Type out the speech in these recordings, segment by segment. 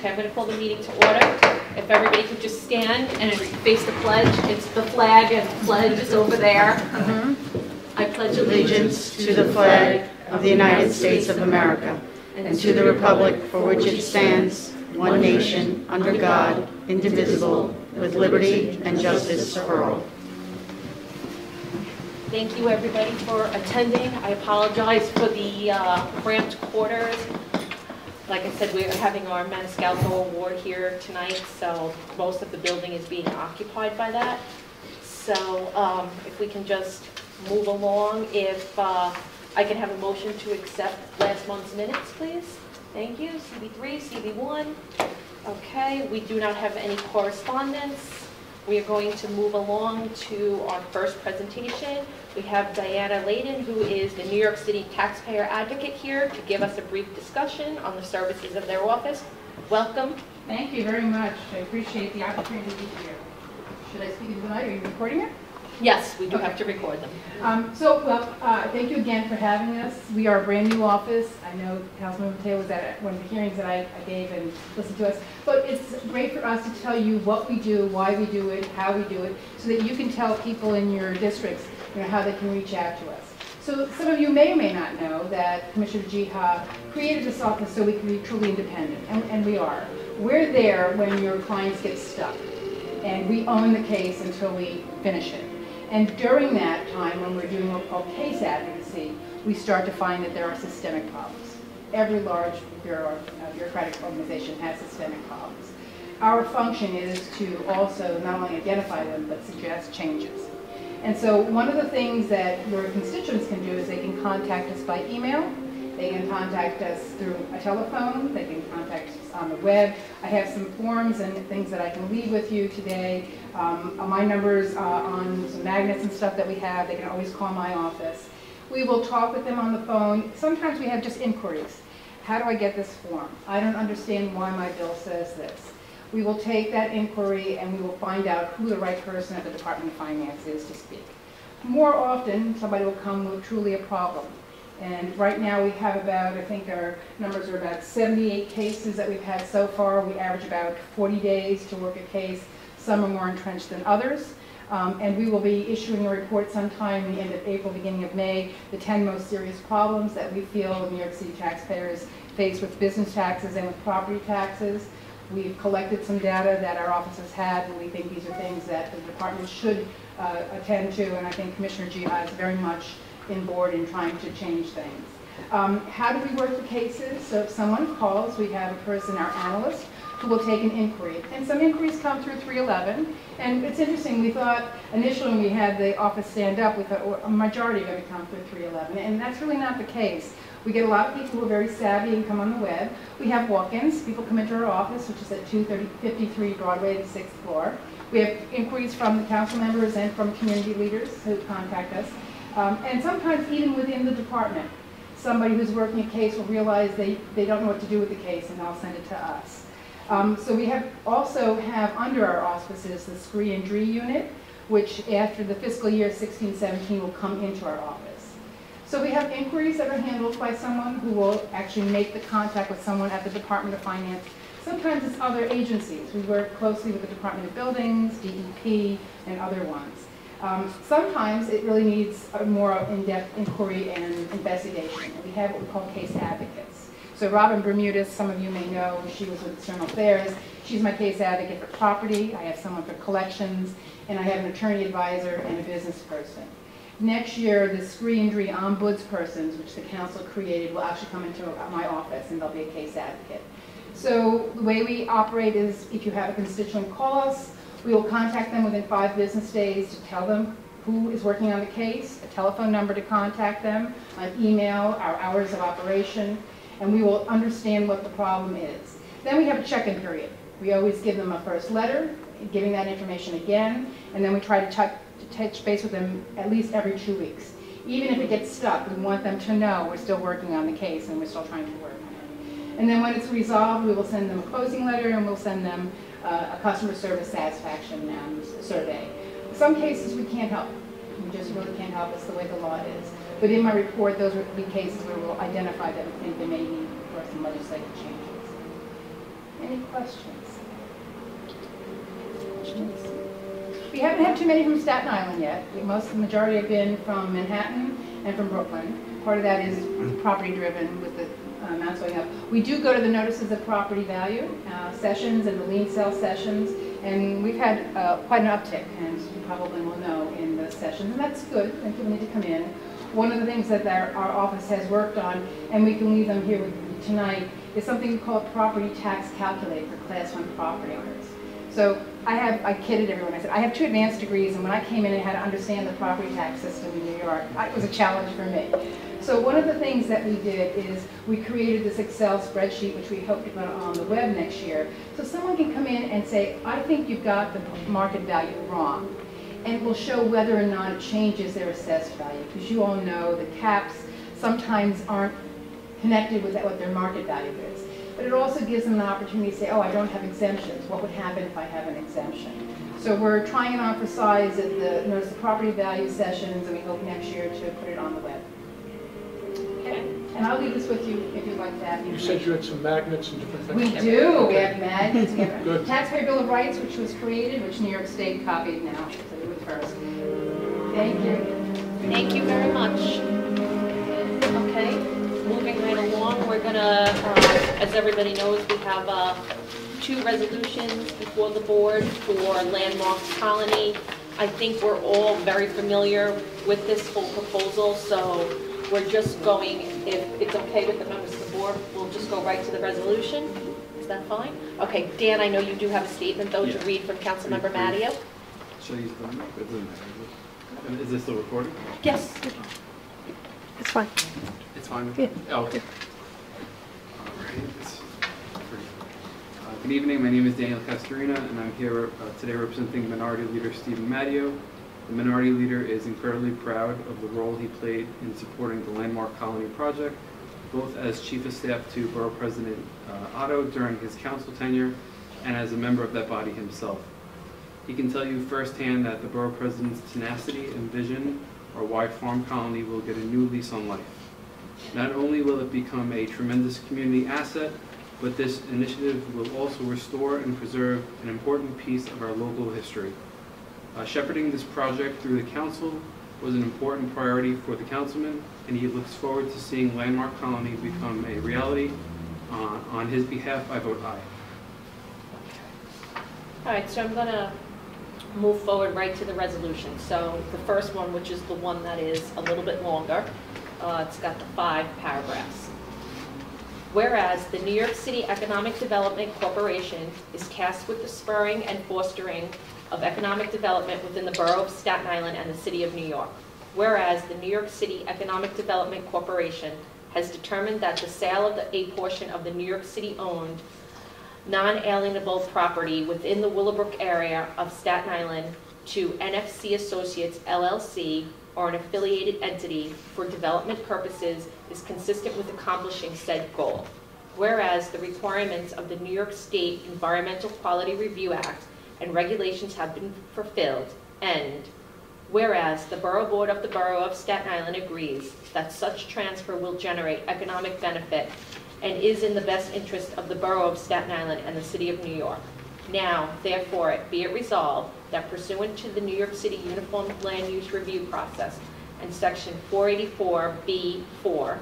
Okay, I'm going to call the meeting to order. If everybody could just stand and face the pledge. It's the flag and the pledge is over there. I pledge allegiance to the flag of the United States of America and to the republic for which it stands, one nation, under God, indivisible, with liberty and justice for all. Thank you, everybody, for attending. I apologize for the uh, cramped quarters. Like I said, we're having our Maniscalco Award here tonight, so most of the building is being occupied by that. So um, if we can just move along, if uh, I can have a motion to accept last month's minutes, please. Thank you. CB3, CB1. Okay, we do not have any correspondence. We are going to move along to our first presentation. We have Diana Layden, who is the New York City taxpayer advocate here to give us a brief discussion on the services of their office. Welcome. Thank you very much. I appreciate the opportunity to be here. Should I speak into the mic? Are you recording it? Yes, we do have to record them. Um, so, well, uh, thank you again for having us. We are a brand new office. I know Councilman Matteo was at one of the hearings that I, I gave and listened to us. But it's great for us to tell you what we do, why we do it, how we do it, so that you can tell people in your districts you know, how they can reach out to us. So some of you may or may not know that Commissioner Jiha created this office so we can be truly independent, and, and we are. We're there when your clients get stuck, and we own the case until we finish it. And during that time, when we're doing what we call case advocacy, we start to find that there are systemic problems. Every large bureau, uh, bureaucratic organization has systemic problems. Our function is to also not only identify them, but suggest changes. And so one of the things that your constituents can do is they can contact us by email, they can contact us through a telephone, they can contact us on the web. I have some forms and things that I can leave with you today. Um, my number's uh, on some magnets and stuff that we have. They can always call my office. We will talk with them on the phone. Sometimes we have just inquiries. How do I get this form? I don't understand why my bill says this. We will take that inquiry and we will find out who the right person at the Department of Finance is to speak. More often, somebody will come with truly a problem. And right now we have about, I think our numbers are about 78 cases that we've had so far. We average about 40 days to work a case. Some are more entrenched than others. Um, and we will be issuing a report sometime in the end of April, beginning of May, the 10 most serious problems that we feel New York City taxpayers face with business taxes and with property taxes. We've collected some data that our offices had, and we think these are things that the department should uh, attend to, and I think Commissioner Jiha is very much in board in trying to change things. Um, how do we work the cases? So if someone calls, we have a person, our analyst, who will take an inquiry. And some inquiries come through 311. And it's interesting, we thought initially when we had the office stand up, we thought a majority are going to come through 311. And that's really not the case. We get a lot of people who are very savvy and come on the web. We have walk-ins. People come into our office, which is at 253 Broadway, the sixth floor. We have inquiries from the council members and from community leaders who contact us. Um, and sometimes even within the department, somebody who's working a case will realize they, they don't know what to do with the case and they'll send it to us. Um, so we have also have under our auspices the SCRIE and DRIE unit, which after the fiscal year 16-17 will come into our office. So we have inquiries that are handled by someone who will actually make the contact with someone at the Department of Finance. Sometimes it's other agencies. We work closely with the Department of Buildings, DEP, and other ones. Um, sometimes it really needs a more in-depth inquiry and investigation. And we have what we call case advocates. So Robin Bermudez, some of you may know, she was with External Affairs. She's my case advocate for property. I have someone for collections, and I have an attorney advisor and a business person. Next year, the SCRIE and DRIE ombudspersons, which the council created, will actually come into my office and they'll be a case advocate. So the way we operate is if you have a constituent call us, we will contact them within five business days to tell them who is working on the case, a telephone number to contact them, an email, our hours of operation, and we will understand what the problem is. Then we have a check-in period. We always give them a first letter, giving that information again, and then we try to check to touch base with them at least every two weeks. Even if it gets stuck, we want them to know we're still working on the case and we're still trying to work on it. And then when it's resolved, we will send them a closing letter and we'll send them uh, a customer service satisfaction um, survey. In some cases we can't help. We just really can't help. It's the way the law is. But in my report, those will be cases where we'll identify that we think they may need for some legislative changes. Any questions? Questions? We haven't had too many from Staten Island yet. Most, the majority have been from Manhattan and from Brooklyn. Part of that is property driven with the uh, amounts going up. We do go to the notices of property value uh, sessions and the lien sale sessions, and we've had uh, quite an uptick, and you probably will know in the sessions, and that's good, Thank you. people need to come in. One of the things that our, our office has worked on, and we can leave them here with you tonight, is something we call property tax calculator for class one property owners. So I have, I kidded everyone, I said, I have two advanced degrees, and when I came in and had to understand the property tax system in New York, it was a challenge for me. So one of the things that we did is we created this Excel spreadsheet, which we hope to put on the web next year. So someone can come in and say, I think you've got the market value wrong. And it will show whether or not it changes their assessed value. Because you all know the caps sometimes aren't connected with what their market value is. But it also gives them an opportunity to say, oh, I don't have exemptions. What would happen if I have an exemption? So we're trying to emphasize at the notice of property value sessions, and we hope next year to put it on the web. Okay, and I'll leave this with you if you'd like to have the You said you had some magnets and different things. We things. do, we have magnets, we have Good. taxpayer bill of rights, which was created, which New York State copied now, so you were first. Thank you. Thank you very much. As everybody knows, we have uh, two resolutions before the board for Landmarks Colony. I think we're all very familiar with this whole proposal, so we're just going, if it's okay with the members of the board, we'll just go right to the resolution. Is that fine? Okay, Dan, I know you do have a statement, though, to Yeah. read from Councilmember Matteo. Should I use the mic? It doesn't matter. is it? Is this still recording? Yes. It's fine. It's fine? Yeah. Oh, okay. All right. It's free. Uh, Good evening, my name is Daniel Castorina, and I'm here uh, today representing Minority Leader Steven Matteo. The Minority Leader is incredibly proud of the role he played in supporting the Landmark Colony project, both as Chief of Staff to Borough President uh, Oddo during his council tenure, and as a member of that body himself. He can tell you firsthand that the Borough President's tenacity and vision are why Farm Colony will get a new lease on life. Not only will it become a tremendous community asset, but this initiative will also restore and preserve an important piece of our local history. Uh, Shepherding this project through the council was an important priority for the councilman, and he looks forward to seeing Landmark Colony become a reality. Uh, On his behalf, I vote aye. All right, so I'm going to move forward right to the resolution. So the first one, which is the one that is a little bit longer, uh, it's got the five paragraphs. Whereas the New York City Economic Development Corporation is tasked with the spurring and fostering of economic development within the borough of Staten Island and the city of New York. Whereas the New York City Economic Development Corporation has determined that the sale of the, a portion of the New York City-owned non-alienable property within the Willowbrook area of Staten Island to NFC Associates LLC or an affiliated entity for development purposes is consistent with accomplishing said goal. Whereas the requirements of the New York State Environmental Quality Review Act and regulations have been fulfilled, and whereas the Borough Board of the Borough of Staten Island agrees that such transfer will generate economic benefit and is in the best interest of the Borough of Staten Island and the City of New York. Now, therefore, be it resolved that pursuant to the New York City Uniform Land Use Review Process and Section 484B4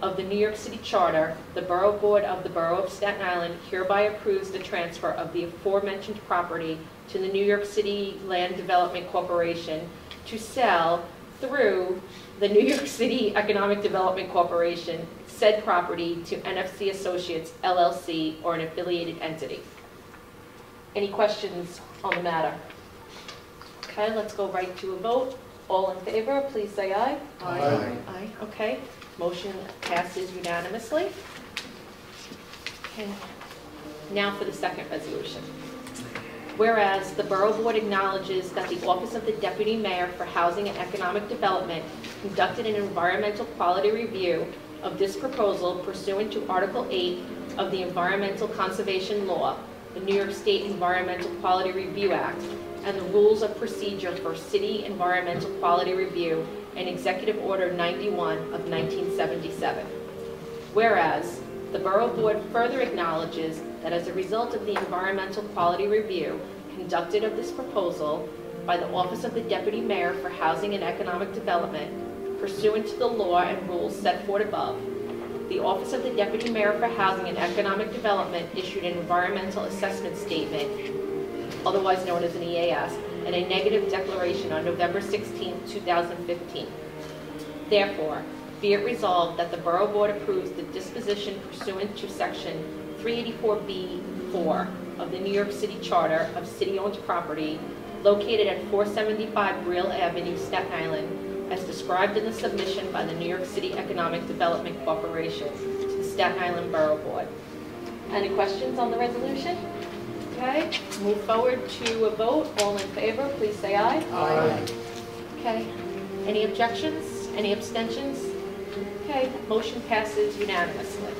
of the New York City Charter, the Borough Board of the Borough of Staten Island hereby approves the transfer of the aforementioned property to the New York City Land Development Corporation to sell through the New York City Economic Development Corporation said property to NFC Associates LLC or an affiliated entity. Any questions on the matter? Okay, let's go right to a vote. All in favor, please say aye. Aye. Aye, okay. Motion passes unanimously. Okay. Now for the second resolution. Whereas the Borough Board acknowledges that the Office of the Deputy Mayor for Housing and Economic Development conducted an environmental quality review of this proposal pursuant to Article 8 of the Environmental Conservation Law, the New York State Environmental Quality Review Act, and the Rules of Procedure for City Environmental Quality Review and Executive Order 91 of 1977. Whereas, the Borough Board further acknowledges that as a result of the environmental quality review conducted of this proposal by the Office of the Deputy Mayor for Housing and Economic Development pursuant to the law and rules set forth above, the Office of the Deputy Mayor for Housing and Economic Development issued an environmental assessment statement, otherwise known as an EAS, and a negative declaration on November 16, 2015. Therefore, be it resolved that the Borough Board approves the disposition pursuant to Section 384B4 of the New York City Charter of city-owned property located at 475 Brill Avenue, Staten Island, as described in the submission by the New York City Economic Development Corporation to the Staten Island Borough Board. Any questions on the resolution? Okay, move forward to a vote. All in favor, please say aye. Aye. Okay. Any objections? Any abstentions? Okay, motion passes unanimously.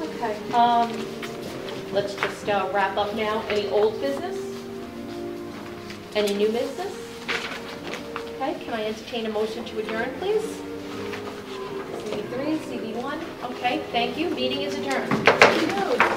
Okay, um, let's just uh, wrap up now. Any old business? Any new business? Okay, can I entertain a motion to adjourn, please? CB3, CB1, okay, thank you, meeting is adjourned.